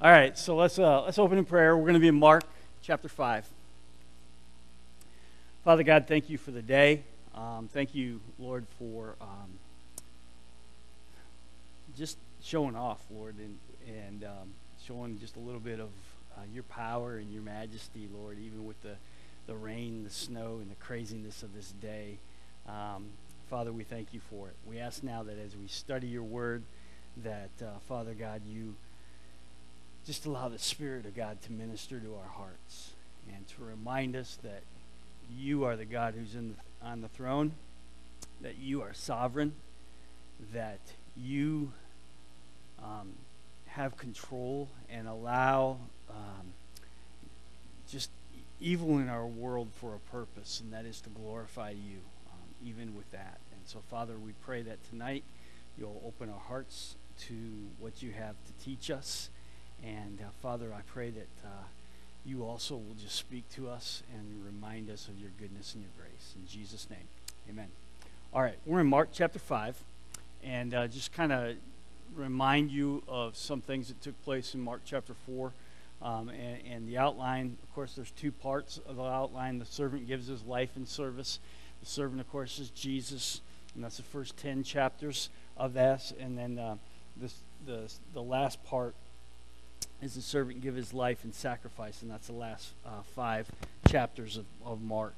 All right, so let's, uh, let's open in prayer. We're going to be in Mark chapter 5. Father God, thank you for the day. Um, thank you, Lord, for um, just showing off, Lord, and, and um, showing just a little bit of uh, your power and your majesty, Lord, even with the, the rain, the snow, and the craziness of this day. Um, Father, we thank you for it. We ask now that as we study your word, that, uh, Father God, you just allow the Spirit of God to minister to our hearts and to remind us that you are the God who's in the, on the throne, that you are sovereign, that you um, have control and allow um, just evil in our world for a purpose, and that is to glorify you, um, even with that. And so, Father, we pray that tonight you'll open our hearts to what you have to teach us and uh, Father, I pray that uh, you also will just speak to us and remind us of your goodness and your grace. In Jesus' name, amen. All right, we're in Mark chapter 5, and uh, just kind of remind you of some things that took place in Mark chapter 4. Um, and, and, the outline, of course, there's two parts of the outline. The servant gives his life in service. The servant, of course, is Jesus, and that's the first 10 chapters of that. And then uh, this, the, the last part as the servant give his life in sacrifice, and that's the last uh, five chapters of, of Mark.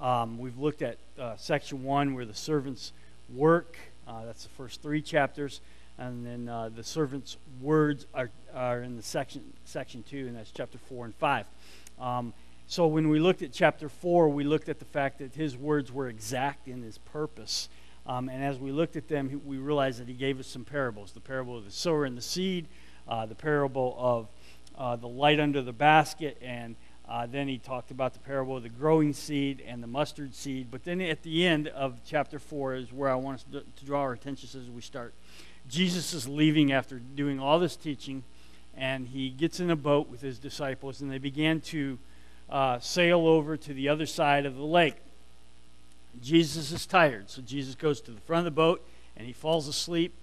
Um, we've looked at uh, section one where the servant's work, uh, that's the first three chapters, and then uh, the servant's words are, are in the section, section two, and that's chapter four and five. Um, so when we looked at chapter four, we looked at the fact that his words were exact in his purpose. Um, and as we looked at them, we realized that he gave us some parables the parable of the sower and the seed uh, the parable of uh, the light under the basket, and uh, then he talked about the parable of the growing seed and the mustard seed. But then at the end of chapter 4 is where I want us to, to draw our attention as we start. Jesus is leaving after doing all this teaching, and he gets in a boat with his disciples, and they began to uh, sail over to the other side of the lake. Jesus is tired, so Jesus goes to the front of the boat and he falls asleep.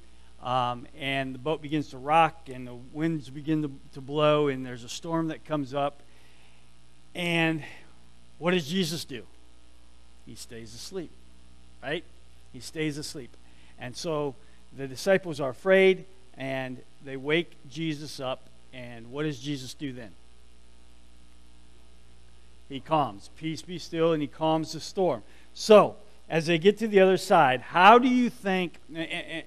Um, and the boat begins to rock, and the winds begin to, to blow, and there's a storm that comes up. And what does Jesus do? He stays asleep, right? He stays asleep. And so the disciples are afraid, and they wake Jesus up. And what does Jesus do then? He calms. Peace be still, and he calms the storm. So, as they get to the other side, how do you think?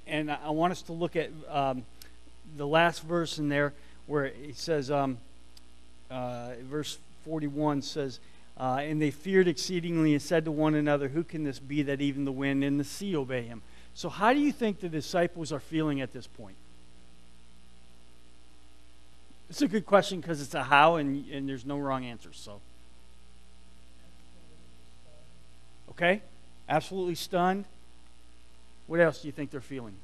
And I want us to look at um, the last verse in there where it says, um, uh, verse 41 says, uh, And they feared exceedingly and said to one another, Who can this be that even the wind and the sea obey him? So, how do you think the disciples are feeling at this point? It's a good question because it's a how, and, and there's no wrong answers. So, okay. Absolutely stunned. What else do you think they're feeling?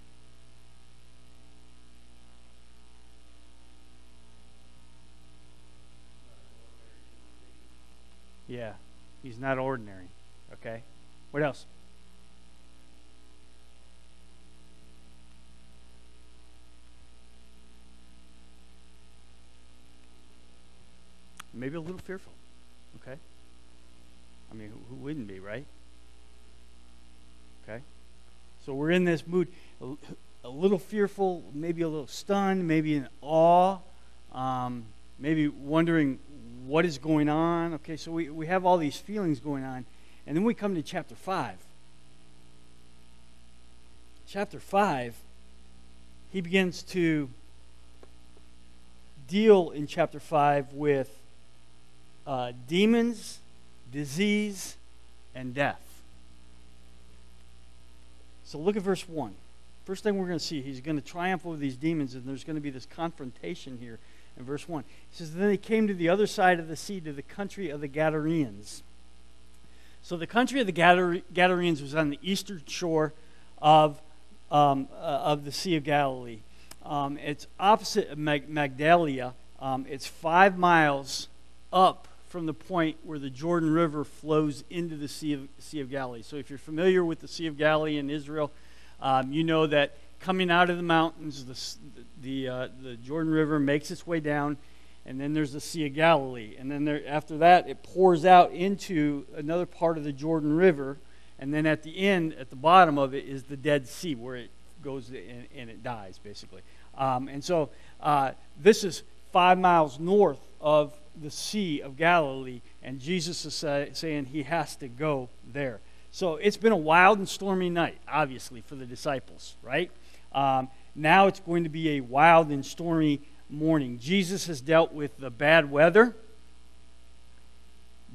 Yeah, he's not ordinary. Okay? What else? Maybe a little fearful. Okay? I mean, who, who wouldn't be, right? Okay? So we're in this mood, a, little fearful, maybe a little stunned, maybe in awe, um, maybe wondering what is going on. Okay, so we, we have all these feelings going on. And then we come to chapter 5. Chapter 5, he begins to deal in chapter 5 with uh, demons, disease, and death. So look at verse 1. First thing we're going to see, he's going to triumph over these demons, and there's going to be this confrontation here in verse 1. He says, Then they came to the other side of the sea, to the country of the Gadarenes. So the country of the Gadarenes was on the eastern shore of, um, uh, of the Sea of Galilee. Um, it's opposite Mag- Magdalia. Um, it's five miles up from the point where the Jordan River flows into the Sea of, sea of Galilee. So if you're familiar with the Sea of Galilee in Israel, um, you know that coming out of the mountains. The, the, uh, the Jordan River makes its way down, and then there's the Sea of Galilee. And then there, after that, it pours out into another part of the Jordan River. And then at the end, at the bottom of it, is the Dead Sea, where it goes and, and it dies, basically. Um, and so uh, this is five miles north of the Sea of Galilee, and Jesus is say, saying he has to go there. So it's been a wild and stormy night, obviously, for the disciples, right? Um, now it's going to be a wild and stormy morning. Jesus has dealt with the bad weather,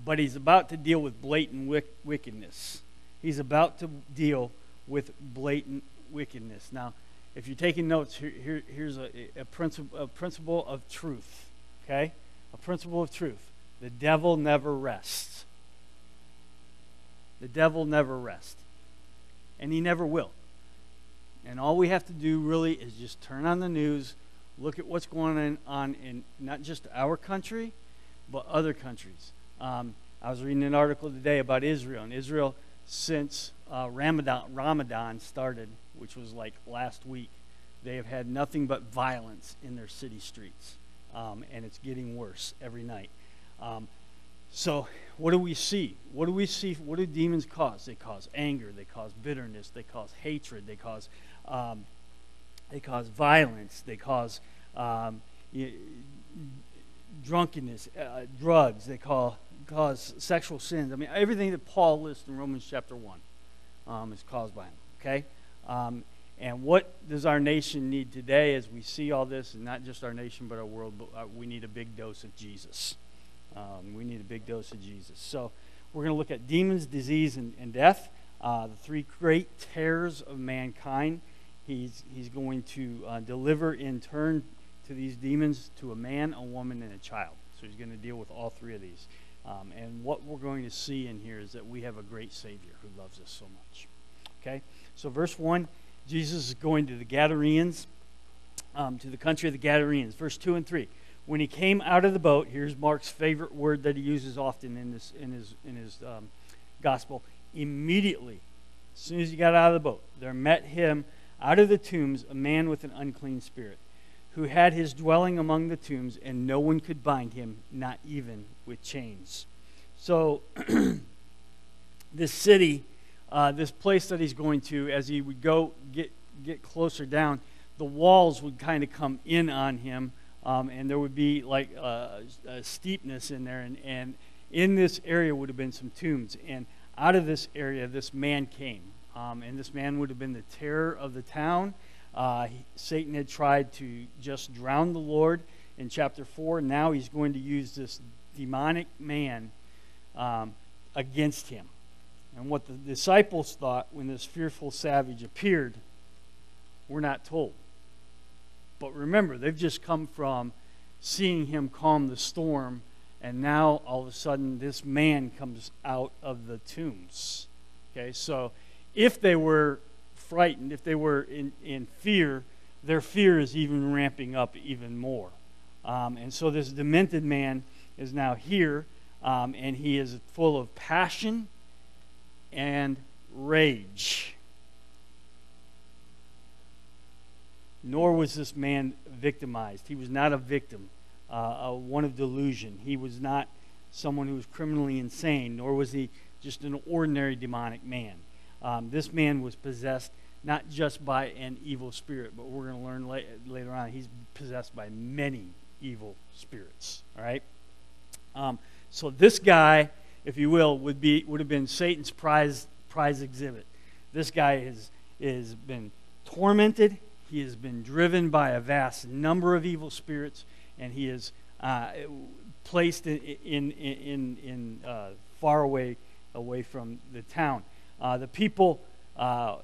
but he's about to deal with blatant wick- wickedness. He's about to deal with blatant wickedness. Now, if you're taking notes, here, here, here's a, a, principle, a principle of truth, okay? A principle of truth. The devil never rests. The devil never rests. And he never will. And all we have to do really is just turn on the news, look at what's going on in not just our country, but other countries. Um, I was reading an article today about Israel, and Israel, since uh, Ramadan, Ramadan started, which was like last week, they have had nothing but violence in their city streets. Um, and it's getting worse every night. Um, so, what do we see? What do we see? What do demons cause? They cause anger. They cause bitterness. They cause hatred. They cause, um, they cause violence. They cause um, drunkenness, uh, drugs. They call, cause sexual sins. I mean, everything that Paul lists in Romans chapter 1 um, is caused by them. Okay? And what does our nation need today as we see all this, and not just our nation, but our world? But uh, we need a big dose of Jesus. Um, we need a big dose of Jesus. So we're going to look at demons, disease, and, and death, uh, the three great terrors of mankind. He's, he's going to uh, deliver in turn to these demons to a man, a woman, and a child. So he's going to deal with all three of these. Um, and what we're going to see in here is that we have a great Savior who loves us so much. Okay? So, verse 1 Jesus is going to the Gadarenes, um, to the country of the Gadarenes. Verse 2 and 3. When he came out of the boat, here's Mark's favorite word that he uses often in, this, in his, in his um, gospel. Immediately, as soon as he got out of the boat, there met him out of the tombs a man with an unclean spirit, who had his dwelling among the tombs, and no one could bind him, not even with chains. So, this city uh, this place that he's going to, as he would go get, get closer down, the walls would kind of come in on him, um, and there would be like uh, a steepness in there. And, and in this area would have been some tombs. And out of this area, this man came. Um, and this man would have been the terror of the town. Uh, he, Satan had tried to just drown the Lord in chapter 4. Now he's going to use this demonic man um, against him. And what the disciples thought when this fearful savage appeared, we're not told. But remember, they've just come from seeing him calm the storm, and now all of a sudden this man comes out of the tombs. Okay, so if they were frightened, if they were in, in fear, their fear is even ramping up even more. Um, and so this demented man is now here, um, and he is full of passion and rage. Nor was this man victimized. He was not a victim, uh, one of delusion. He was not someone who was criminally insane, nor was he just an ordinary demonic man. Um, this man was possessed not just by an evil spirit, but we're going to learn la- later on, he's possessed by many evil spirits. All right? Um, so this guy if you will, would be would have been Satan's prize prize exhibit. This guy has is been tormented. He has been driven by a vast number of evil spirits, and he is uh, placed in in in, in uh, far away away from the town. Uh, the people uh,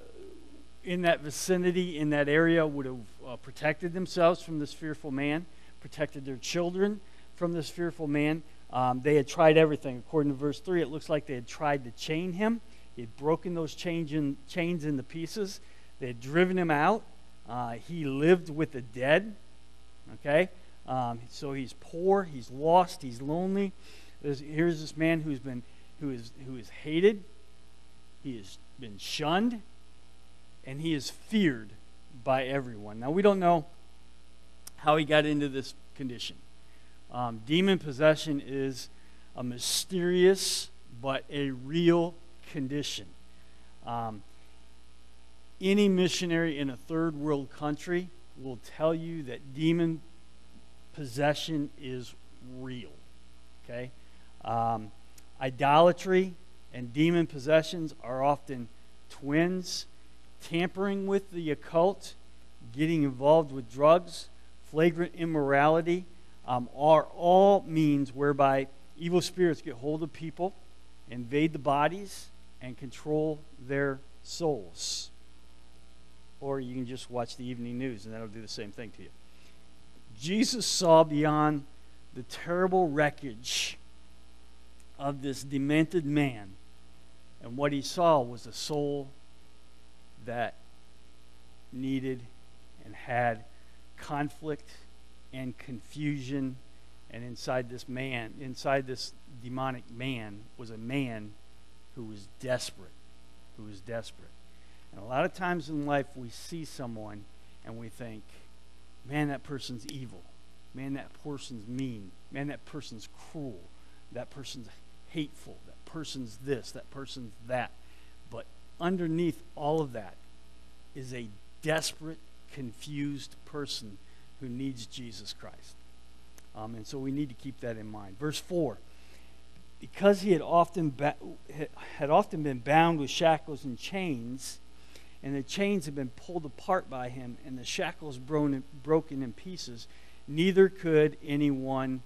in that vicinity, in that area, would have uh, protected themselves from this fearful man, protected their children from this fearful man. Um, they had tried everything. According to verse 3, it looks like they had tried to chain him. He had broken those chains, in, chains into pieces. They had driven him out. Uh, he lived with the dead. Okay? Um, so he's poor, he's lost, he's lonely. There's, here's this man who's been who is who is hated, he has been shunned, and he is feared by everyone. Now, we don't know how he got into this condition. Um, demon possession is a mysterious but a real condition. Um, any missionary in a third world country will tell you that demon possession is real. Okay? Um, idolatry and demon possessions are often twins. Tampering with the occult, getting involved with drugs, flagrant immorality um, are all means whereby evil spirits get hold of people, invade the bodies, and control their souls. Or you can just watch the evening news, and that'll do the same thing to you. Jesus saw beyond the terrible wreckage of this demented man, and what he saw was a soul that needed and had conflict and confusion and inside this man inside this demonic man was a man who was desperate who was desperate. And a lot of times in life we see someone and we think man that person's evil. Man that person's mean. Man that person's cruel. That person's hateful. That person's this. That person's that. But underneath all of that is a desperate confused person who needs Jesus Christ. Um, and so we need to keep that in mind. Verse 4 Because he had often, ba- had often been bound with shackles and chains, and the chains had been pulled apart by him, and the shackles broken, broken in pieces, neither could anyone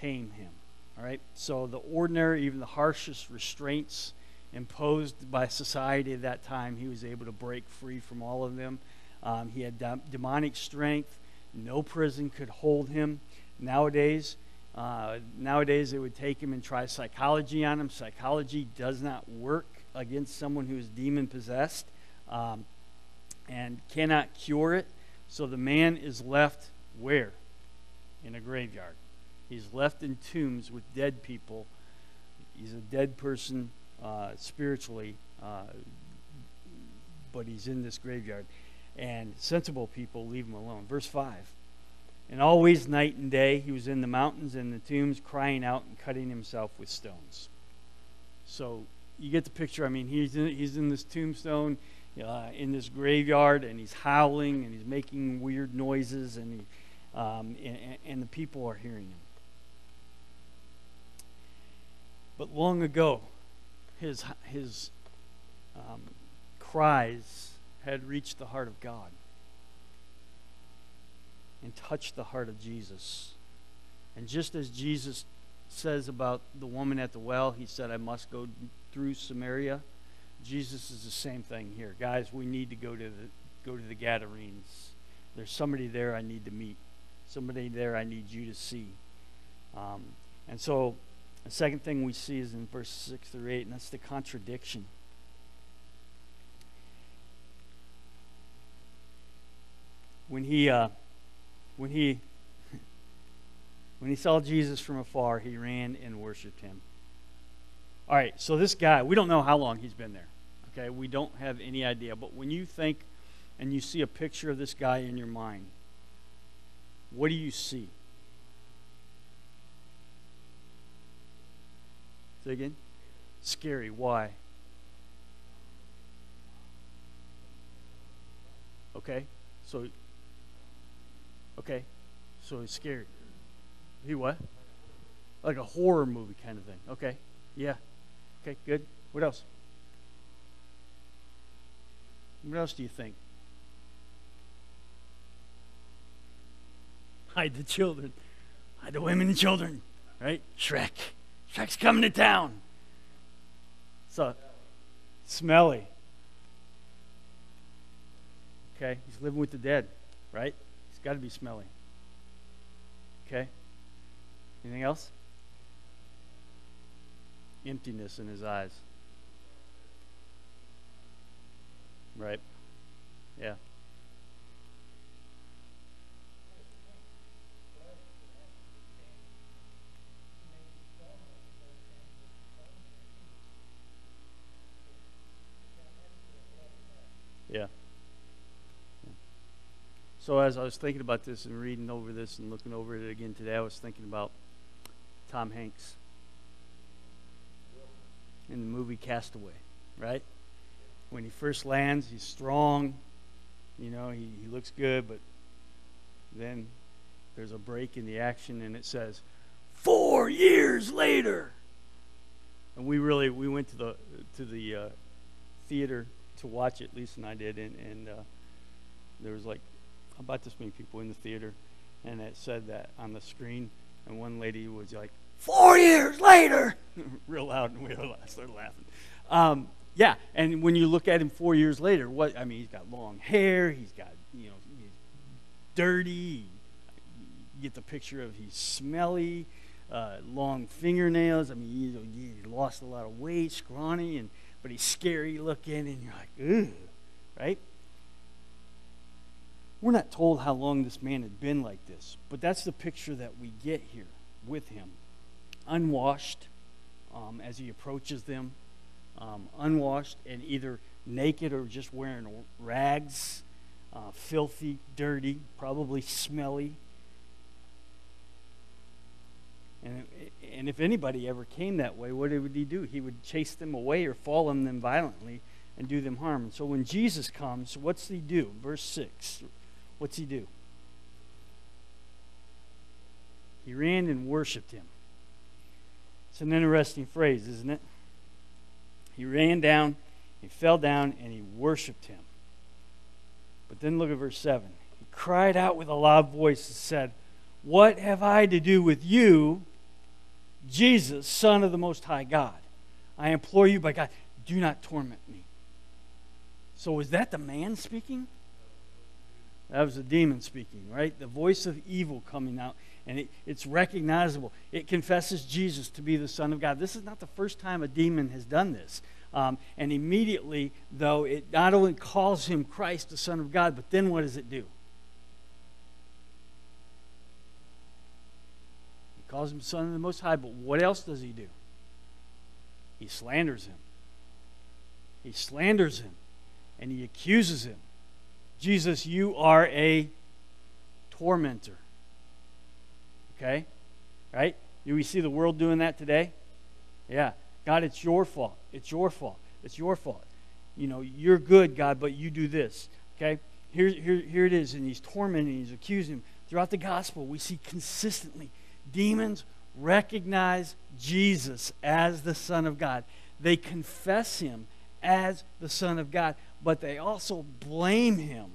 tame him. All right? So the ordinary, even the harshest restraints imposed by society at that time, he was able to break free from all of them. Um, he had de- demonic strength. No prison could hold him. Nowadays, uh, nowadays they would take him and try psychology on him. Psychology does not work against someone who is demon possessed um, and cannot cure it. So the man is left where? In a graveyard. He's left in tombs with dead people. He's a dead person uh, spiritually, uh, but he's in this graveyard and sensible people leave him alone. Verse 5. And always night and day he was in the mountains and the tombs crying out and cutting himself with stones. So you get the picture. I mean, he's in, he's in this tombstone, uh, in this graveyard, and he's howling and he's making weird noises, and, he, um, and, and the people are hearing him. But long ago, his, his um, cries had reached the heart of God and touched the heart of Jesus. And just as Jesus says about the woman at the well, he said, I must go through Samaria. Jesus is the same thing here. Guys, we need to go to the go to the Gadarenes. There's somebody there I need to meet. Somebody there I need you to see. Um, and so the second thing we see is in verse 6 through 8, and that's the contradiction. When he uh, when he when he saw Jesus from afar, he ran and worshipped him. All right, so this guy, we don't know how long he's been there. Okay, we don't have any idea. But when you think and you see a picture of this guy in your mind, what do you see? Say again? Scary. Why? Okay, so Okay, so he's scared. He what? Like a horror movie kind of thing. Okay, yeah. Okay, good. What else? What else do you think? Hide the children. Hide the women and children. Right? Shrek. Shrek's coming to town. So, smelly. Okay, he's living with the dead, right? Got to be smelly. Okay? Anything else? Emptiness in his eyes. Right? Yeah. So as I was thinking about this and reading over this and looking over it again today, I was thinking about Tom Hanks in the movie Castaway, right? When he first lands, he's strong, you know, he, he looks good, but then there's a break in the action and it says, four years later. And we really we went to the to the uh, theater to watch it. Lisa and I did, and, and uh, there was like about this many people in the theater, and it said that on the screen, and one lady was like, four years later, real loud, and we started laughing. Um, yeah, and when you look at him four years later, what I mean, he's got long hair, he's got you know, he's dirty. You get the picture of he's smelly, uh, long fingernails. I mean, he, he lost a lot of weight, scrawny, and but he's scary looking, and you're like, ugh, right? We're not told how long this man had been like this, but that's the picture that we get here with him. Unwashed um, as he approaches them, um, unwashed and either naked or just wearing rags, uh, filthy, dirty, probably smelly. And, and if anybody ever came that way, what would he do? He would chase them away or fall on them violently and do them harm. And so when Jesus comes, what's he do? Verse 6 What's he do? He ran and worshiped him. It's an interesting phrase, isn't it? He ran down, he fell down, and he worshiped him. But then look at verse 7. He cried out with a loud voice and said, What have I to do with you, Jesus, Son of the Most High God? I implore you by God, do not torment me. So is that the man speaking? That was a demon speaking, right? The voice of evil coming out, and it, it's recognizable. It confesses Jesus to be the Son of God. This is not the first time a demon has done this. Um, and immediately, though, it not only calls him Christ, the Son of God, but then what does it do? He calls him Son of the Most High, but what else does he do? He slanders him. He slanders him, and he accuses him. Jesus, you are a tormentor. Okay? Right? Do we see the world doing that today? Yeah. God, it's your fault. It's your fault. It's your fault. You know, you're good, God, but you do this. Okay? Here, here, here it is. And he's tormenting, he's accusing him. Throughout the gospel, we see consistently demons recognize Jesus as the Son of God. They confess him as the Son of God but they also blame him,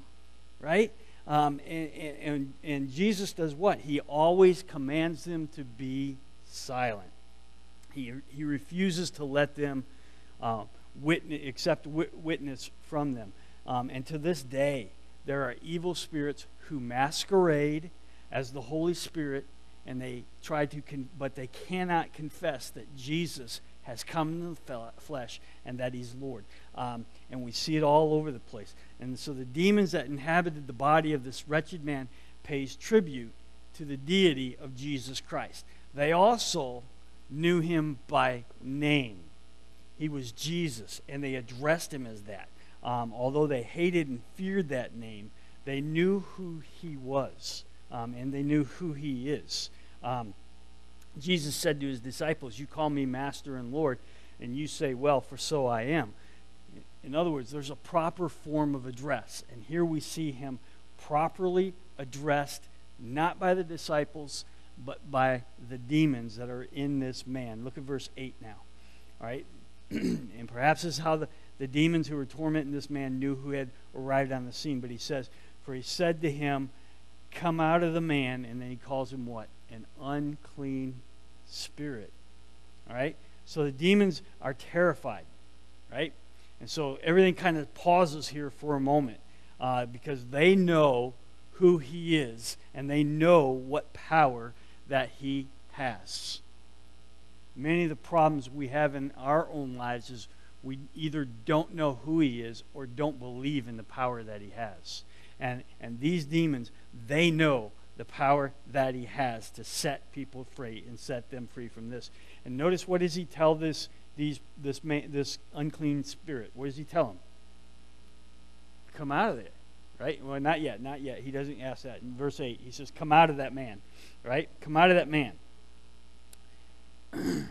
right? Um, and, and, and Jesus does what? He always commands them to be silent. He, he refuses to let them uh, witness, accept witness from them. Um, and to this day, there are evil spirits who masquerade as the Holy Spirit, and they try to, con- but they cannot confess that Jesus has come in the flesh and that he's Lord. Um, and we see it all over the place. And so the demons that inhabited the body of this wretched man pays tribute to the deity of Jesus Christ. They also knew him by name. He was Jesus, and they addressed him as that. Um, although they hated and feared that name, they knew who he was, um, and they knew who he is. Um, Jesus said to his disciples, You call me Master and Lord, and you say, Well, for so I am. In other words, there's a proper form of address. And here we see him properly addressed, not by the disciples, but by the demons that are in this man. Look at verse 8 now. All right? and perhaps this is how the, the demons who were tormenting this man knew who had arrived on the scene. But he says, For he said to him, Come out of the man. And then he calls him what? An unclean spirit. All right? So the demons are terrified, right? And so everything kind of pauses here for a moment uh, because they know who he is and they know what power that he has. Many of the problems we have in our own lives is we either don't know who he is or don't believe in the power that he has. And, and these demons, they know the power that he has to set people free and set them free from this. And notice what does he tell this these this man, this unclean spirit? What does he tell him? Come out of there, right? Well, not yet, not yet. He doesn't ask that. In verse 8, he says, Come out of that man, right? Come out of that man.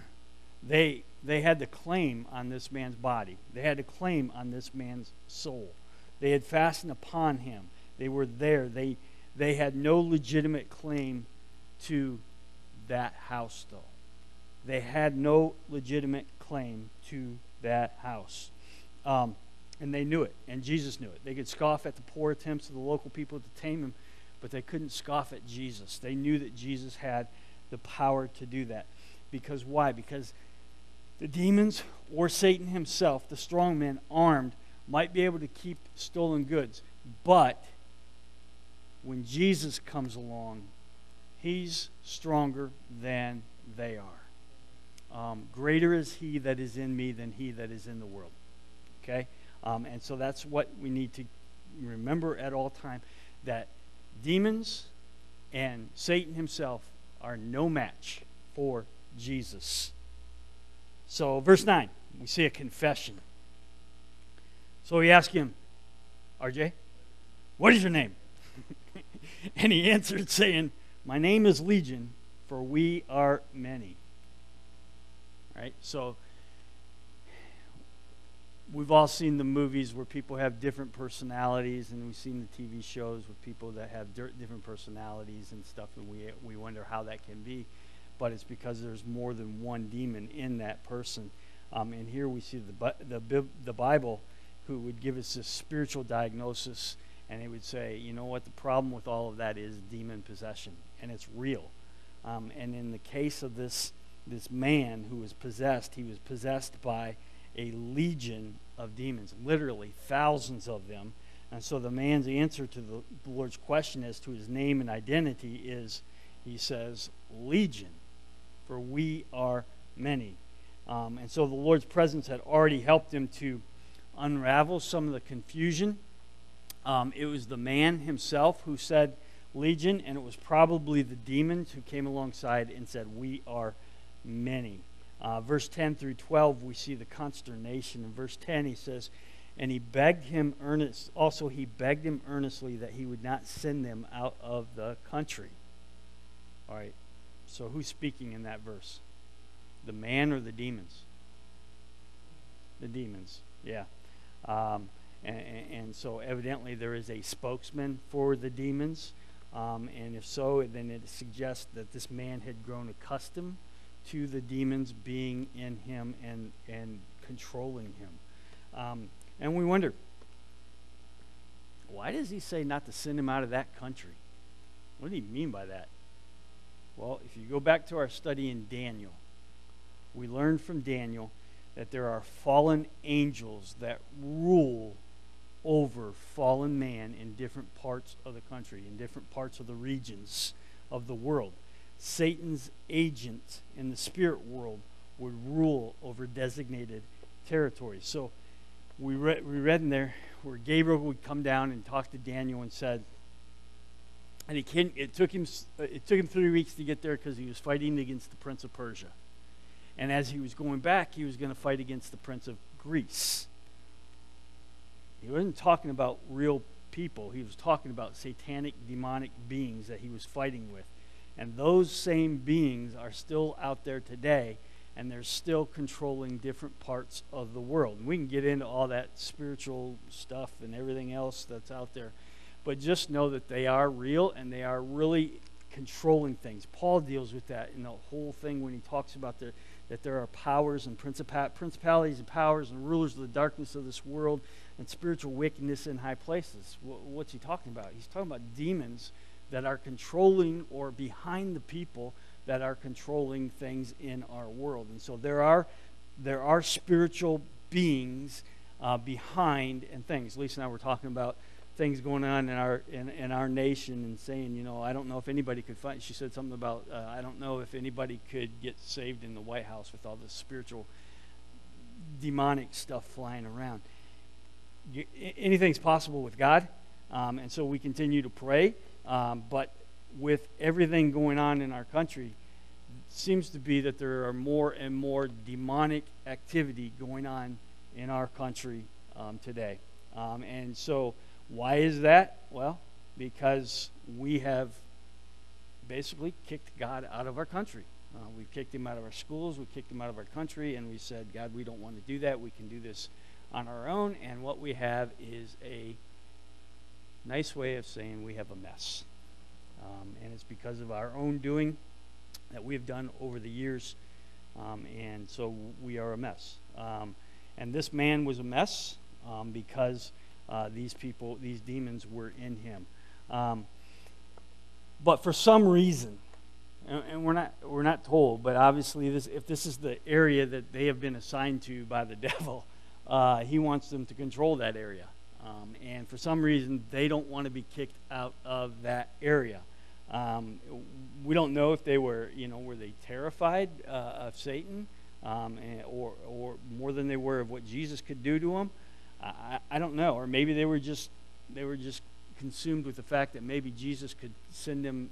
they, they had the claim on this man's body, they had a claim on this man's soul. They had fastened upon him. They were there. They, they had no legitimate claim to that house, though. They had no legitimate claim to that house. Um, and they knew it, and Jesus knew it. They could scoff at the poor attempts of the local people to tame him, but they couldn't scoff at Jesus. They knew that Jesus had the power to do that. Because why? Because the demons or Satan himself, the strong man armed, might be able to keep stolen goods. But when Jesus comes along, he's stronger than they are. Um, greater is he that is in me than he that is in the world. Okay? Um, and so that's what we need to remember at all time that demons and Satan himself are no match for Jesus. So, verse 9, we see a confession. So he asked him, RJ, what is your name? and he answered, saying, My name is Legion, for we are many. Right? So we've all seen the movies where people have different personalities, and we've seen the TV shows with people that have different personalities and stuff, and we, we wonder how that can be. But it's because there's more than one demon in that person. Um, and here we see the, the, the Bible who would give us this spiritual diagnosis and he would say, you know what, the problem with all of that is demon possession, and it's real. Um, and in the case of this, this man who was possessed, he was possessed by a legion of demons, literally thousands of them. And so the man's answer to the, Lord's question as to his name and identity is, he says, Legion, for we are many. Um, and so the Lord's presence had already helped him to unravel some of the confusion. Um, it was the man himself who said legion, and it was probably the demons who came alongside and said, We are many. Uh, verse 10 through 12, we see the consternation. In verse 10, he says, And he begged him earnest, also he begged him earnestly that he would not send them out of the country. All right, so who's speaking in that verse? The man or the demons? The demons, yeah. Um, and, and, so, evidently, there is a spokesman for the demons. Um, and if so, then it suggests that this man had grown accustomed to the demons being in him and, and controlling him. Um, and we wonder why does he say not to send him out of that country? What did he mean by that? Well, if you go back to our study in Daniel, we learned from Daniel that there are fallen angels that rule over fallen man in different parts of the country, in different parts of the regions of the world. Satan's agent in the spirit world would rule over designated territories. So we read, we read in there where Gabriel would come down and talk to Daniel and said, and he came, it took him it took him three weeks to get there because he was fighting against the prince of Persia. And as he was going back, he was going to fight against the prince of Greece. He wasn't talking about real people, he was talking about satanic, demonic beings that he was fighting with. And those same beings are still out there today, and they're still controlling different parts of the world. And we can get into all that spiritual stuff and everything else that's out there. But just know that they are real and they are really controlling things. Paul deals with that in the whole thing when he talks about the that there are powers and principalities and powers and rulers of the darkness of this world and spiritual wickedness in high places. What's he talking about? He's talking about demons that are controlling or behind the people that are controlling things in our world. And so there are there are spiritual beings uh, behind and things. Lisa and I were talking about things going on in our in, in our nation and saying, you know, I don't know if anybody could find. She said something about uh, I don't know if anybody could get saved in the White House with all this spiritual, demonic stuff flying around. You, anything's possible with God, um, and so we continue to pray. Um, but with everything going on in our country, seems to be that there are more and more demonic activity going on in our country um, today, um, and so Why is that? Well, because we have basically kicked God out of our country. Uh, we kicked him out of our schools, we kicked him out of our country, and we said, God, we don't want to do that. We can do this on our own. And what we have is a nice way of saying we have a mess. Um, and it's because of our own doing that we have done over the years. Um, and so we are a mess. Um, and this man was a mess um, because uh, these people, these demons were in him. Um, but for some reason, and, and, we're not we're not told, but obviously this if this is the area that they have been assigned to by the devil, uh, he wants them to control that area. Um, and for some reason, they don't want to be kicked out of that area. Um, we don't know if they were, you know, were they terrified uh, of Satan, um, and, or or more than they were of what Jesus could do to them. I, I don't know, or maybe they were just they were just consumed with the fact that maybe Jesus could send them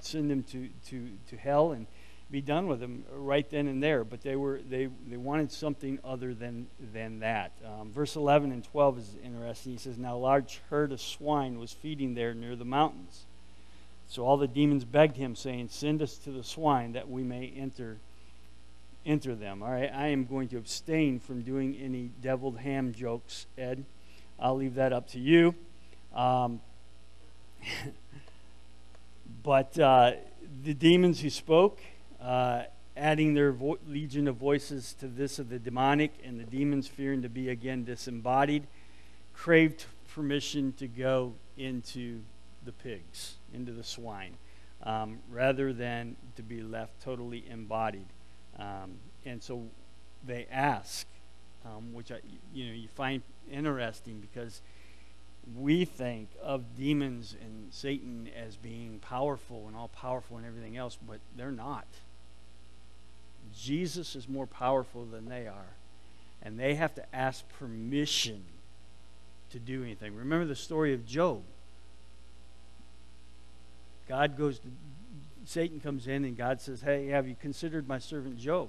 send them to, to, to hell and be done with them right then and there. But they were they, they wanted something other than than that. Um, verse 11 and 12 is interesting. He says, "Now a large herd of swine was feeding there near the mountains. So all the demons begged him, saying, Send us to the swine that we may enter." Enter them. All right, I am going to abstain from doing any deviled ham jokes, Ed. I'll leave that up to you. Um, but uh, the demons who spoke, uh, adding their vo- legion of voices to this of the demonic, and the demons fearing to be again disembodied, craved permission to go into the pigs, into the swine, um, rather than to be left totally embodied. Um, and so they ask, um, which I, you know you find interesting because we think of demons and Satan as being powerful and all powerful and everything else, but they're not. Jesus is more powerful than they are, and they have to ask permission to do anything. Remember the story of Job. God goes to Satan comes in and God says, Hey, have you considered my servant Job?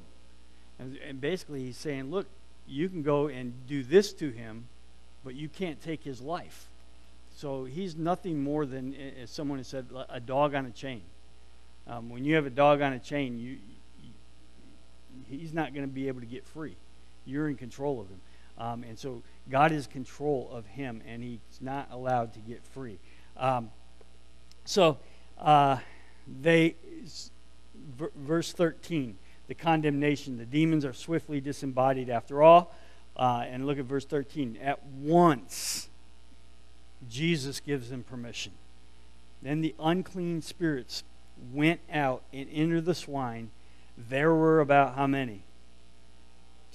And, and basically, he's saying, Look, you can go and do this to him, but you can't take his life. So he's nothing more than, as someone has said, a dog on a chain. Um, when you have a dog on a chain, you, you he's not going to be able to get free. You're in control of him. Um, and so God is control of him, and he's not allowed to get free. Um, so uh, they, verse 13, the condemnation. The demons are swiftly disembodied after all. Uh, and look at verse 13. At once, Jesus gives them permission. Then the unclean spirits went out and entered the swine. There were about how many?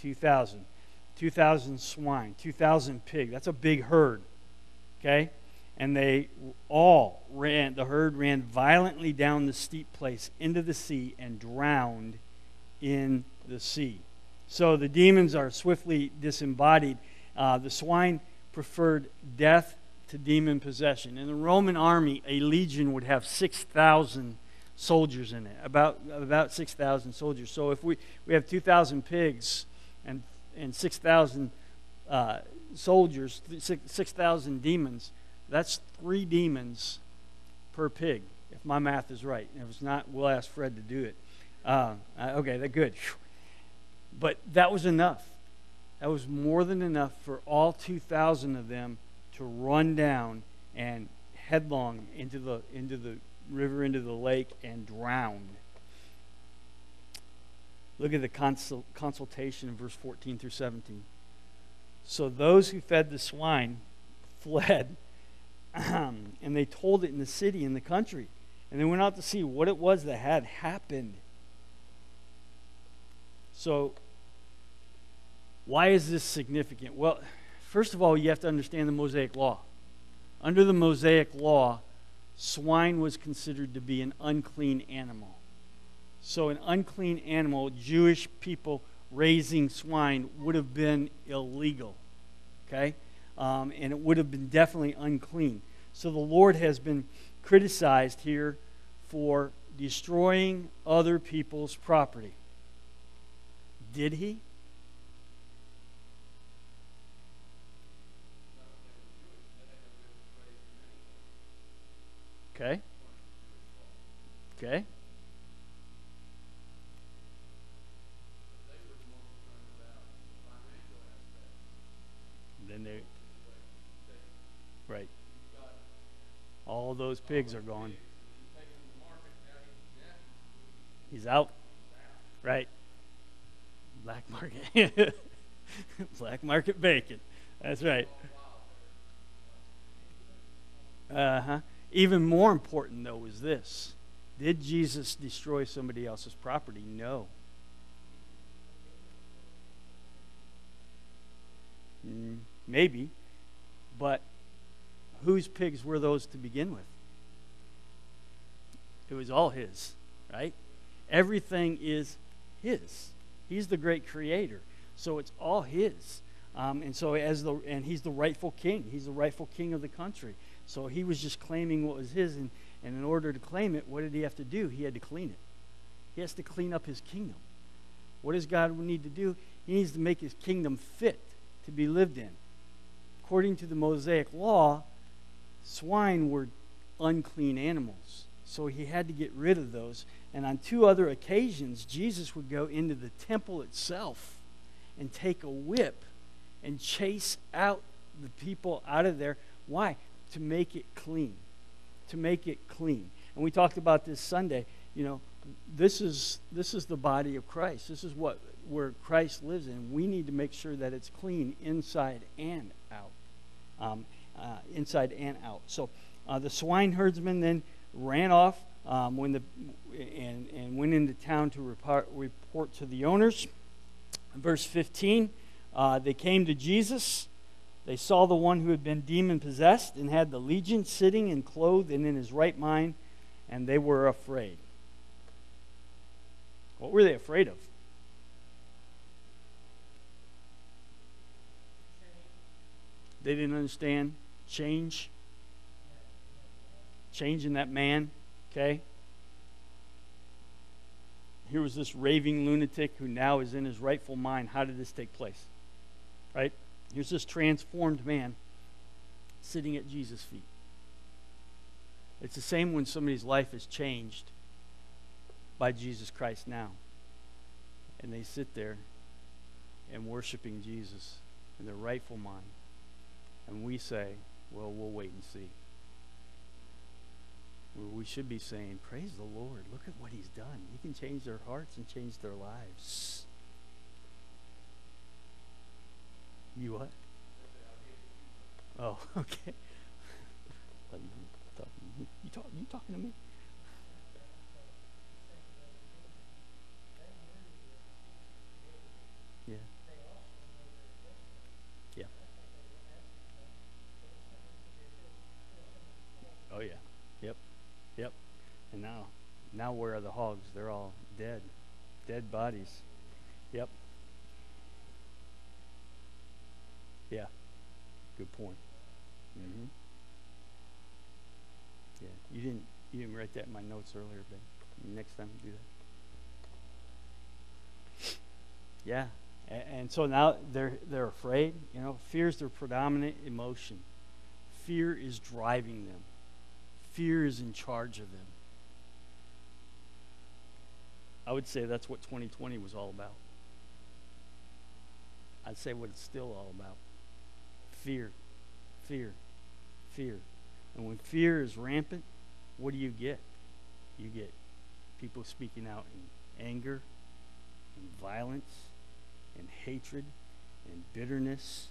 2,000. 2,000 swine, 2,000 pig. That's a big herd. Okay? And they all ran, the herd ran violently down the steep place into the sea and drowned in the sea. So the demons are swiftly disembodied. Uh, the swine preferred death to demon possession. In the Roman army, a legion would have 6,000 soldiers in it, about, about 6,000 soldiers. So if we, we have 2,000 pigs and, and 6,000 uh, soldiers, 6,000 demons, that's three demons per pig, if my math is right. If it's not, we'll ask Fred to do it. Uh, okay, that's good. But that was enough. That was more than enough for all 2,000 of them to run down and headlong into the, into the river, into the lake, and drown. Look at the consul- consultation in verse 14 through 17. So those who fed the swine fled, and they told it in the city, in the country. And they went out to see what it was that had happened. So, why is this significant? Well, first of all, you have to understand the Mosaic Law. Under the Mosaic Law, swine was considered to be an unclean animal. So, an unclean animal, Jewish people raising swine would have been illegal. Okay? Um, and it would have been definitely unclean. So, the Lord has been criticized here for destroying other people's property. Did he? Okay. Okay. Then they, right. All those pigs are gone. He's out. Right. Black market. Black market bacon. That's right. Uh huh. Even more important, though, is this Did Jesus destroy somebody else's property? No. Mm, maybe. But whose pigs were those to begin with? It was all his, right? Everything is his. He's the great creator. So it's all his. Um, and so as the and he's the rightful king. He's the rightful king of the country. So he was just claiming what was his, and, and in order to claim it, what did he have to do? He had to clean it. He has to clean up his kingdom. What does God need to do? He needs to make his kingdom fit to be lived in. According to the Mosaic law, swine were unclean animals. So he had to get rid of those. And on two other occasions, Jesus would go into the temple itself and take a whip and chase out the people out of there. Why? to make it clean. To make it clean. And we talked about this Sunday. You know, this is this is the body of Christ. This is what where Christ lives in. We need to make sure that it's clean inside and out. Um, uh, inside and out. So uh, the swine herdsman then ran off um, when the and, and went into town to report, report to the owners. Verse 15, uh, they came to Jesus they saw the one who had been demon possessed and had the legion sitting and clothed and in his right mind, and they were afraid. What were they afraid of? They didn't understand change. Change in that man, okay? Here was this raving lunatic who now is in his rightful mind. How did this take place? Right? Here's this transformed man sitting at Jesus' feet. It's the same when somebody's life is changed by Jesus Christ now. And they sit there and worshiping Jesus in their rightful mind. And we say, well, we'll wait and see. we should be saying, praise the Lord. Look at what he's done. He can change their hearts and change their lives. You what? Oh, okay. you, talk, you talking to me? Yeah. Yeah. Oh yeah. Yep. Yep. And now, now where are the hogs? They're all dead, dead bodies. Yep. Yeah. Good point. Mm-hmm. Yeah. You didn't you didn't write that in my notes earlier, but next time do that. Yeah. And, and so now they're they're afraid. You know, fear is their predominant emotion. Fear is driving them. Fear is in charge of them. I would say that's what 2020 was all about. I'd say what it's still all about fear, fear, fear. And when fear is rampant, what do you get? You get people speaking out in anger and violence and hatred and bitterness.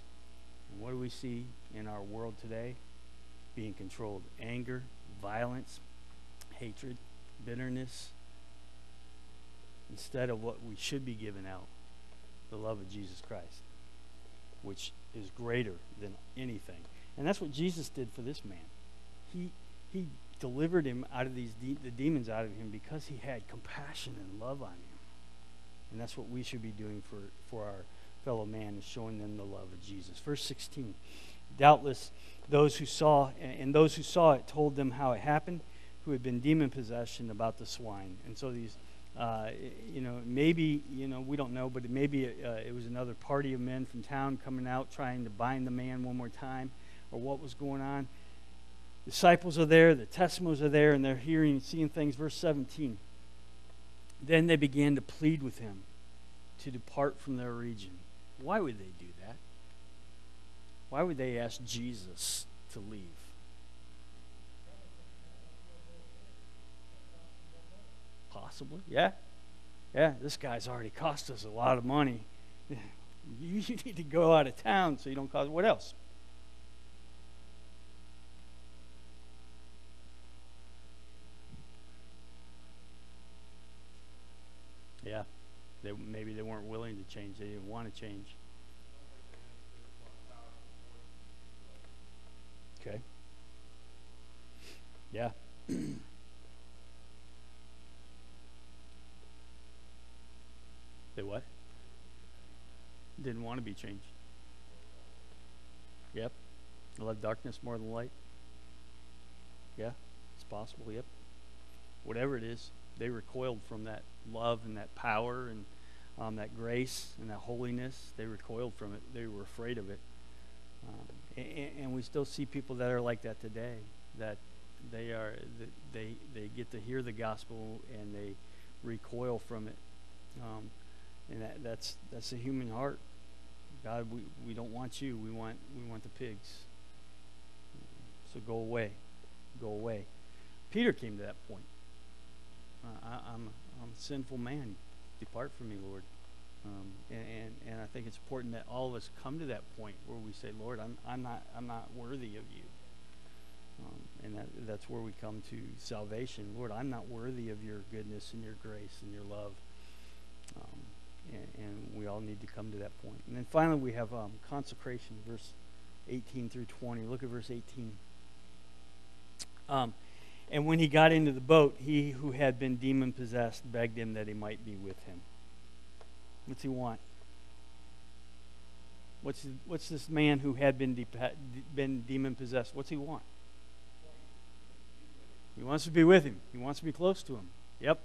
And what do we see in our world today? Being controlled anger, violence, hatred, bitterness, instead of what we should be giving out the love of Jesus Christ, which is greater than anything. And that's what Jesus did for this man. He, he delivered him out of these de- the demons out of him because he had compassion and love on him. And that's what we should be doing for, for our fellow man, is showing them the love of Jesus. Verse 16. Doubtless those who saw, and those who saw it told them how it happened, who had been demon possessed about the swine. And so these uh, you know, maybe, you know, we don't know, but maybe it, uh, it was another party of men from town coming out trying to bind the man one more time, or what was going on. disciples are there, the testimonies are there, and they're hearing and seeing things. Verse 17. Then they began to plead with him to depart from their region. Why would they do that? Why would they ask Jesus to leave? Possibly, yeah. Yeah, this guy's already cost us a lot of money. You, need to go out of town so you don't cause. What else? Yeah, they, maybe they weren't willing to change. They didn't want to change. Okay. Yeah. they what? Didn't want to be changed. Yep. I love darkness more than light. Yeah, it's possible. Yep. Whatever it is, they recoiled from that love and that power and um, that grace and that holiness. They recoiled from it. They were afraid of it. Um, and, and, we still see people that are like that today. That they are they they get to hear the gospel and they recoil from it. Um, and that, that's that's the human heart. God, we, we don't want you. We want we want the pigs. So go away, go away. Peter came to that point. Uh, I, am I'm a sinful man. Depart from me, Lord. Um, and, and, and I think it's important that all of us come to that point where we say, Lord, I'm, I'm not I'm not worthy of you. And that, that's where we come to salvation. Lord, I'm not worthy of your goodness and your grace and your love. Um, and, and, we all need to come to that point. And then finally, we have um, consecration, verse 18 through 20. Look at verse 18. Um, and when he got into the boat, he who had been demon possessed begged him that he might be with him. What's he want? What's, what's this man who had been, de- been demon possessed? What's he want? He wants to be with him. He wants to be close to him. Yep.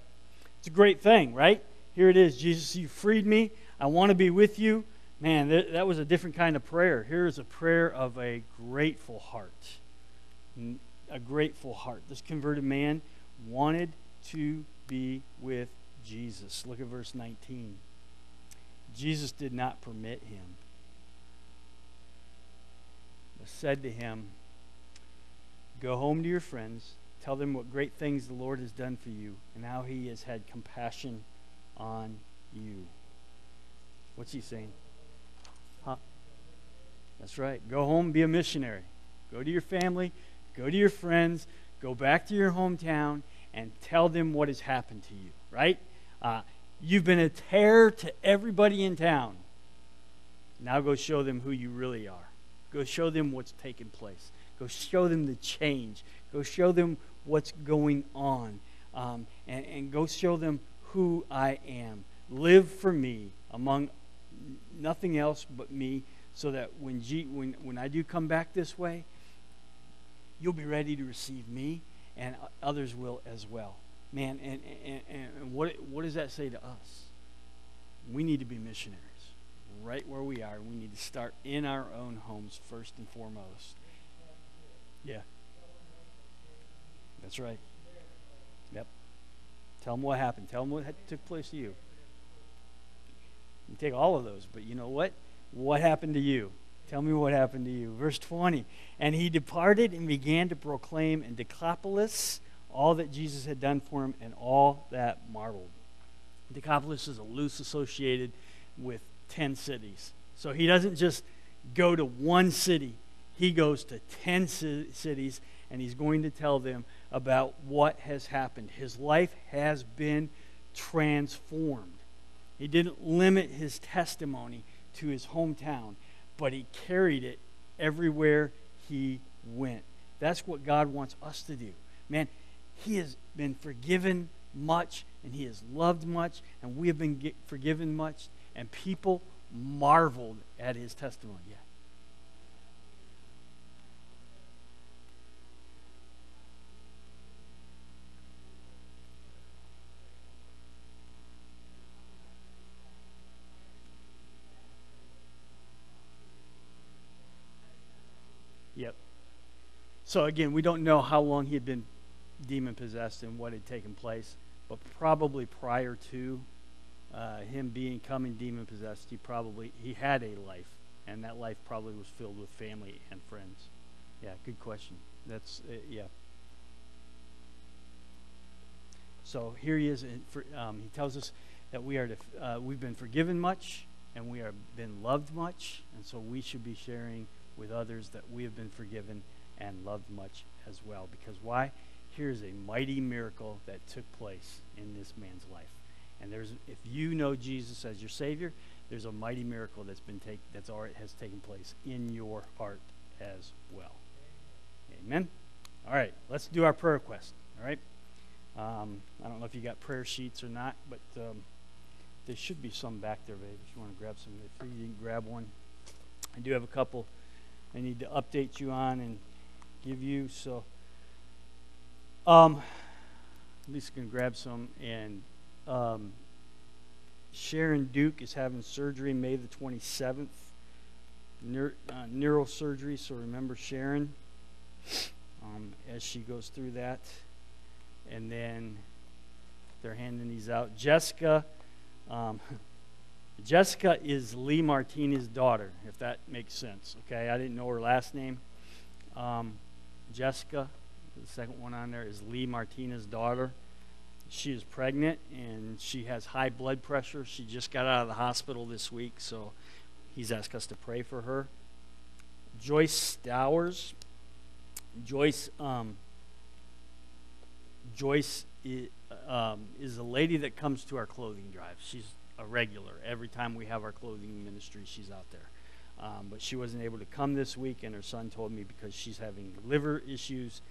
It's a great thing, right? Here it is. Jesus, you freed me. I want to be with you. Man, th- that was a different kind of prayer. Here is a prayer of a grateful heart. A grateful heart. This converted man wanted to be with Jesus. Look at verse 19. Jesus did not permit him, but said to him, Go home to your friends, tell them what great things the Lord has done for you, and how he has had compassion on you. What's he saying? Huh? That's right. Go home, be a missionary. Go to your family, go to your friends, go back to your hometown, and tell them what has happened to you, right? Uh, you've been a terror to everybody in town. Now go show them who you really are. Go show them what's taken place. Go show them the change. Go show them what's going on. Um, and, and go show them who I am. Live for me among nothing else but me, so that when, G, when, when I do come back this way, you'll be ready to receive me, and others will as well. Man, and, and, and what, what does that say to us? We need to be missionaries right where we are. We need to start in our own homes first and foremost. Yeah. That's right. Yep. Tell them what happened. Tell them what took place to you. You take all of those, but you know what? What happened to you? Tell me what happened to you. Verse 20. And he departed and began to proclaim in Decapolis all that Jesus had done for him, and all that marveled. Decapolis is a loose associated with 10 cities. So he doesn't just go to one city, he goes to 10 cities, and he's going to tell them about what has happened. His life has been transformed. He didn't limit his testimony to his hometown, but he carried it everywhere he went. That's what God wants us to do. Man, he has been forgiven much and he has loved much and we have been forgiven much and people marveled at his testimony. Yeah. Yep. So again, we don't know how long he had been demon possessed and what had taken place, but probably prior to uh, him being coming demon possessed, he probably he had a life, and that life probably was filled with family and friends. Yeah, good question. That's uh, yeah. So here he is. For, um, he tells us that we are to, uh, we've been forgiven much and we have been loved much, and so we should be sharing with others that we have been forgiven and loved much as well. Because why? Here's a mighty miracle that took place in this man's life. And there's, if you know Jesus as your Savior, there's a mighty miracle that's been take, that's already has taken place in your heart as well. Amen. All right, let's do our prayer request. All right. Um, I don't know if you got prayer sheets or not, but um, there should be some back there, babe. If you want to grab some, if you didn't grab one, I do have a couple I need to update you on and give you. So, um, least can grab some. And um, Sharon Duke is having surgery May the 27th, Neuro, uh, neurosurgery. So remember Sharon um, as she goes through that. And then they're handing these out. Jessica. Um, Jessica is Lee Martinez's daughter, if that makes sense. Okay, I didn't know her last name. Um, Jessica, the second one on there, is Lee Martinez's daughter. She is pregnant and she has high blood pressure. She just got out of the hospital this week, so he's asked us to pray for her. Joyce Stowers. Joyce, um, Joyce is, um, is a lady that comes to our clothing drive. She's a regular. Every time we have our clothing ministry, she's out there. Um, but she wasn't able to come this week, and her son told me because she's having liver issues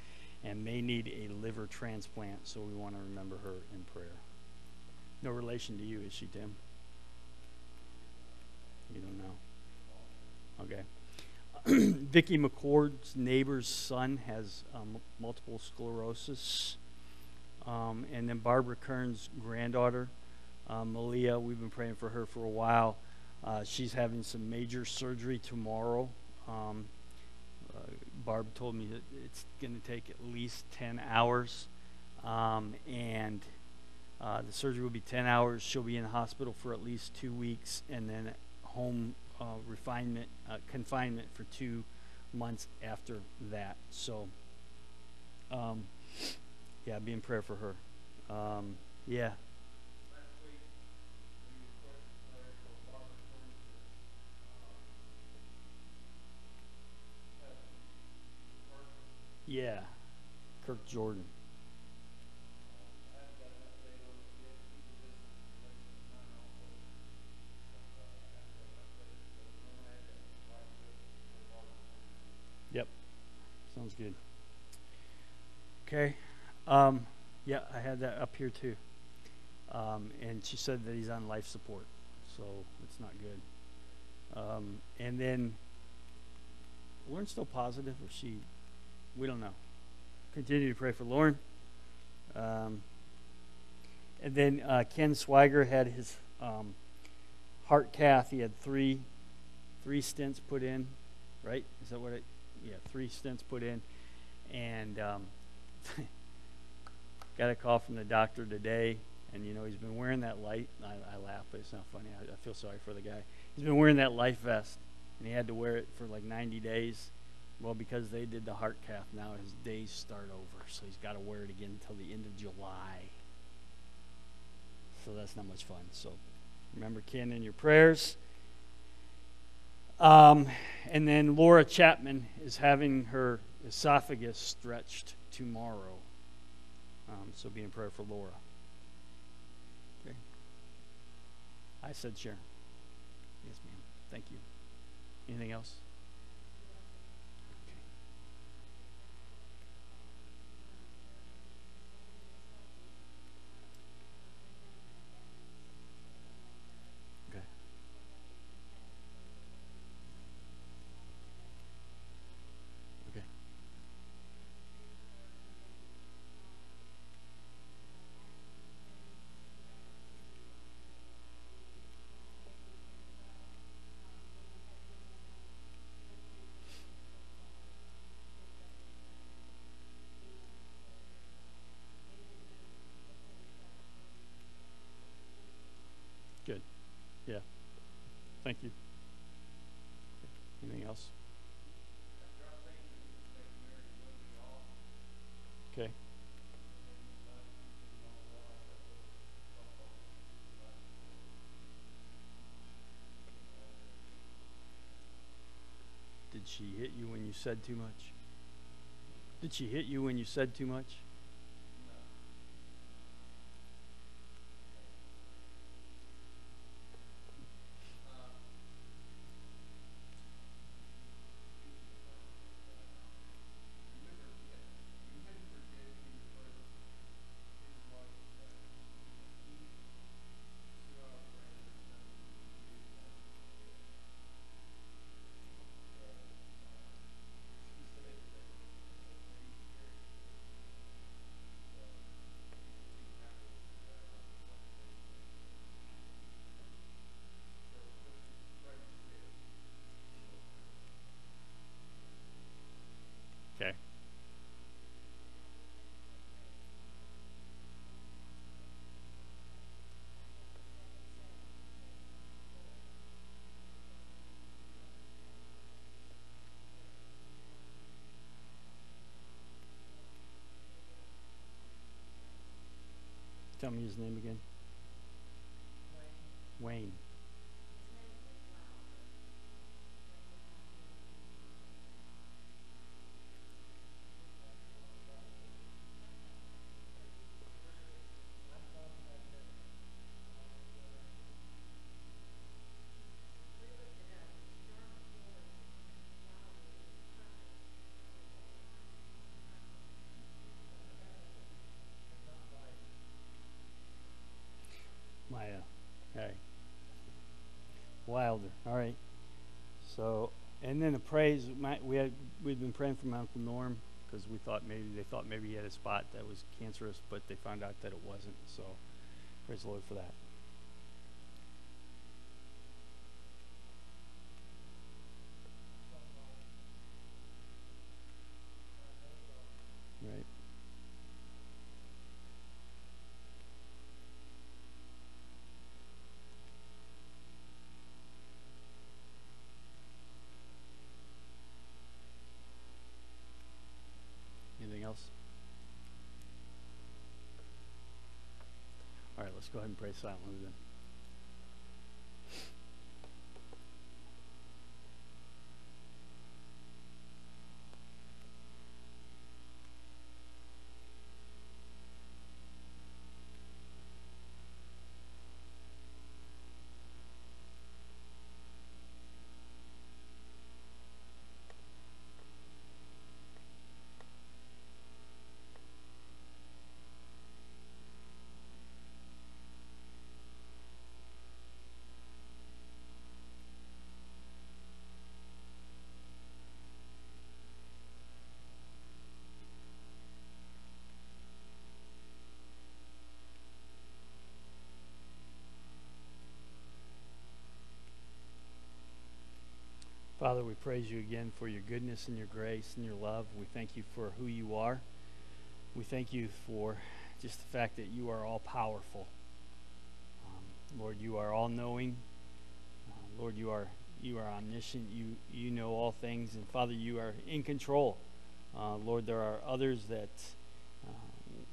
and may need a liver transplant, so we want to remember her in prayer. No relation to you, is she, Tim? You don't know. Okay. Vicki McCord's neighbor's son has um, multiple sclerosis. Um, and then Barbara Kern's granddaughter um, Malia, we've been praying for her for a while. Uh, she's having some major surgery tomorrow. Um, uh, Barb told me that it's going to take at least 10 hours. Um, and uh, the surgery will be 10 hours. She'll be in the hospital for at least two weeks and then home uh, refinement, uh, confinement for two months after that. So, um, yeah, be in prayer for her. Um, yeah. Yeah, Kirk Jordan. Yep, sounds good. Okay, um, yeah, I had that up here too. Um, and she said that he's on life support, so it's not good. Um, and then, Lauren's still positive, or she we don't know. Continue to pray for Lauren. Um, and then uh, Ken Swiger had his um, heart cath. He had three three stents put in, right? Is that what it? Yeah, three stents put in, and um, got a call from the doctor today. And you know he's been wearing that light. I, I laugh, but it's not funny. I, I feel sorry for the guy. He's been wearing that life vest, and he had to wear it for like 90 days well, because they did the heart cath, now his days start over. So he's got to wear it again until the end of July. So that's not much fun. So remember Ken in your prayers. Um, and then Laura Chapman is having her esophagus stretched tomorrow. Um, so be in prayer for Laura. Okay. I said Sharon. Yes, ma'am. Thank you. Anything else? You. Anything else? Okay. Did she hit you when you said too much? Did she hit you when you said too much? Tell me his name again. Wayne. Maya. And the praise. My, we had we'd been praying for my uncle Norm because we thought maybe they thought maybe he had a spot that was cancerous, but they found out that it wasn't. So, praise the Lord for that. Let's go ahead and pray silently then. Father, we praise you again for your goodness and your grace and your love. We thank you for who you are. We thank you for just the fact that you are all powerful. Um, Lord, you are all knowing. Uh, Lord, you are you are omniscient. You you know all things, and Father, you are in control. Uh, Lord, there are others that uh,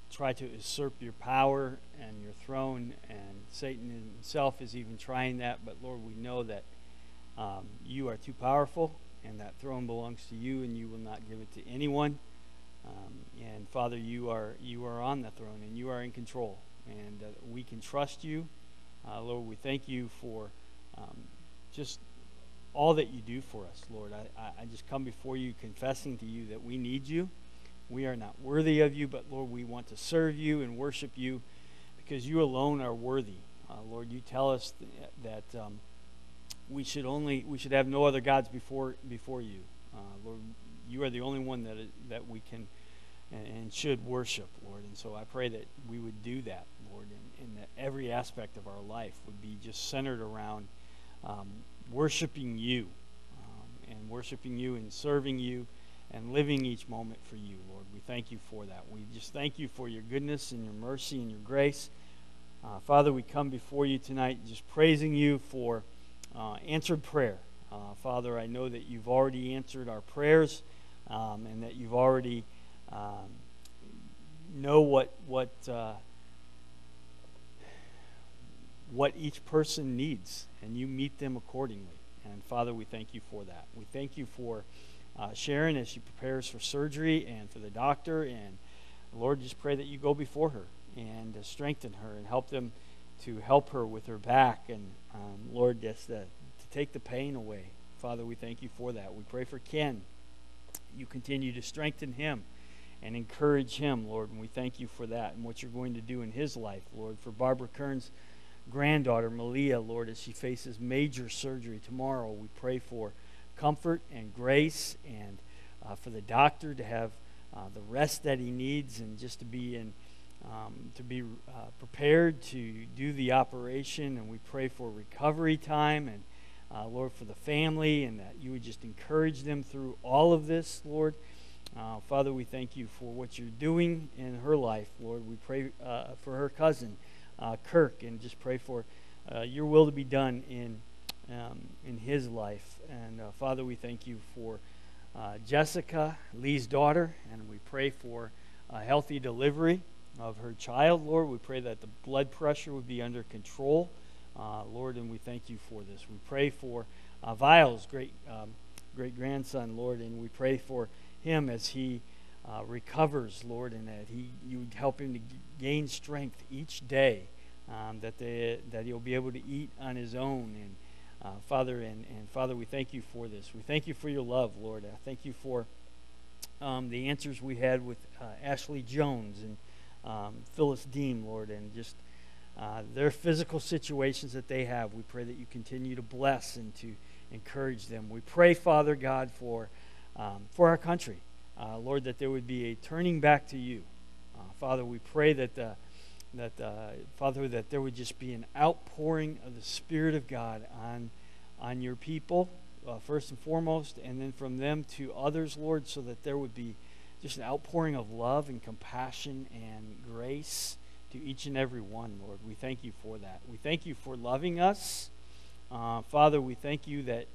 try to usurp your power and your throne, and Satan himself is even trying that. But Lord, we know that um, you are too powerful, and that throne belongs to you, and you will not give it to anyone. Um, and Father, you are you are on the throne, and you are in control, and uh, we can trust you. Uh, Lord, we thank you for um, just all that you do for us, Lord. I, I, just come before you confessing to you that we need you. We are not worthy of you, but Lord, we want to serve you and worship you because you alone are worthy. Uh, Lord, you tell us th- that um, we should only we should have no other gods before before you, uh, Lord. You are the only one that that we can and, should worship, Lord. And so I pray that we would do that, Lord, and, and that every aspect of our life would be just centered around um, worshiping you um, and worshiping you and serving you and living each moment for you, Lord. We thank you for that. We just thank you for your goodness and your mercy and your grace. Uh, Father, we come before you tonight just praising you for uh, answered prayer. Uh, Father, I know that you've already answered our prayers um, and that you've already um, know what what uh, what each person needs, and you meet them accordingly. And Father, we thank you for that. We thank you for uh, Sharon as she prepares for surgery and for the doctor. And Lord, just pray that you go before her and strengthen her and help them to help her with her back. And um, Lord, just to take the pain away. Father, we thank you for that. We pray for Ken. You continue to strengthen him and encourage him, Lord. And we thank you for that and what you're going to do in his life, Lord. For Barbara Kern's granddaughter, Malia, Lord, as she faces major surgery tomorrow, we pray for comfort and grace and uh, for the doctor to have uh, the rest that he needs and just to be in. Um, to be uh, prepared to do the operation, and we pray for recovery time and uh, Lord, for the family, and that you would just encourage them through all of this, Lord. Uh, Father, we thank you for what you're doing in her life, Lord. We pray uh, for her cousin, uh, Kirk, and just pray for uh, your will to be done in, um, in his life. And Father, we thank you for uh, Jessica, Lee's daughter, and we pray for a healthy delivery of her child, Lord. We pray that the blood pressure would be under control, Lord, and we thank you for this. We pray for uh, Vile's great um, great grandson, Lord, and we pray for him as he uh, recovers, Lord, and that he you would help him to gain strength each day, um, that they, that he'll be able to eat on his own. And uh, Father, and, and Father, we thank you for this. We thank you for your love, Lord. I thank you for um, the answers we had with uh, Ashley Jones and um, Phyllis Deem, Lord, and just uh, their physical situations that they have. We pray that you continue to bless and to encourage them. We pray, Father God, for um, for our country. Uh, Lord, that there would be a turning back to you. Uh, Father, we pray that, uh, that uh, Father, that there would just be an outpouring of the Spirit of God on, on your people, uh, first and foremost, and then from them to others, Lord, so that there would be just an outpouring of love and compassion and grace to each and every one, Lord. We thank you for that. We thank you for loving us. Uh, Father, we thank you that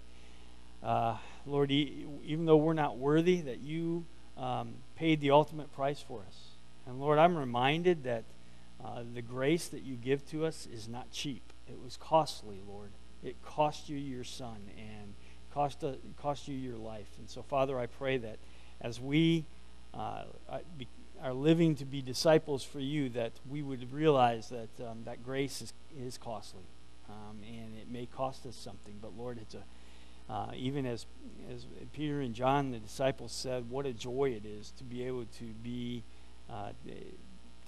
uh, Lord, even though we're not worthy, that you um, paid the ultimate price for us. And Lord, I'm reminded that uh, the grace that you give to us is not cheap. It was costly, Lord. It cost you your son and cost, uh, cost you your life. And so, Father, I pray that as we uh, are living to be disciples for you, that we would realize that um, that grace is, is costly. Um, and it may cost us something, but Lord, it's a uh, even as, as Peter and John, the disciples, said, what a joy it is to be able to be, uh,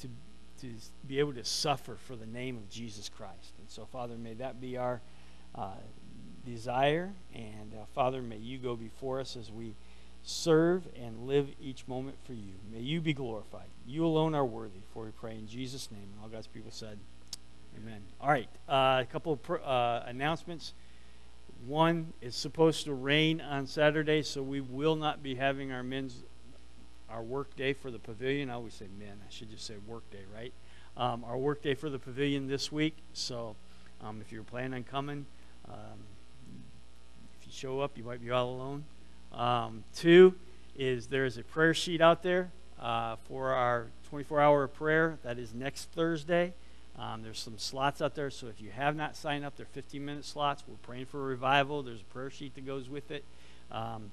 to, to be able to suffer for the name of Jesus Christ. And so, Father, may that be our uh, desire. And, uh, Father, may you go before us as we serve and live each moment for you. May you be glorified. You alone are worthy, for we pray in Jesus' name. And all God's people said, Amen. All right, uh, a couple of pr- uh, announcements. One, it's supposed to rain on Saturday, so we will not be having our men's our work day for the pavilion. I always say men. I should just say work day, right? Um, our work day for the pavilion this week. So um, if you're planning on coming, um, if you show up, you might be all alone. Um, two is there is a prayer sheet out there uh, for our 24-hour prayer. That is next Thursday. Um, there's some slots out there, so if you have not signed up, they're 15 minute slots. We're praying for a revival. There's a prayer sheet that goes with it. Um,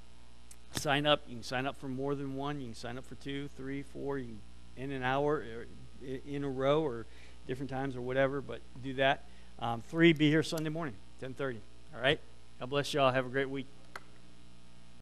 sign up. You can sign up for more than one. You can sign up for two, three, four, you in an hour, in a row, or different times, or whatever. But do that. Um, three, be here Sunday morning, 10:30. All right. God bless y'all. Have a great week.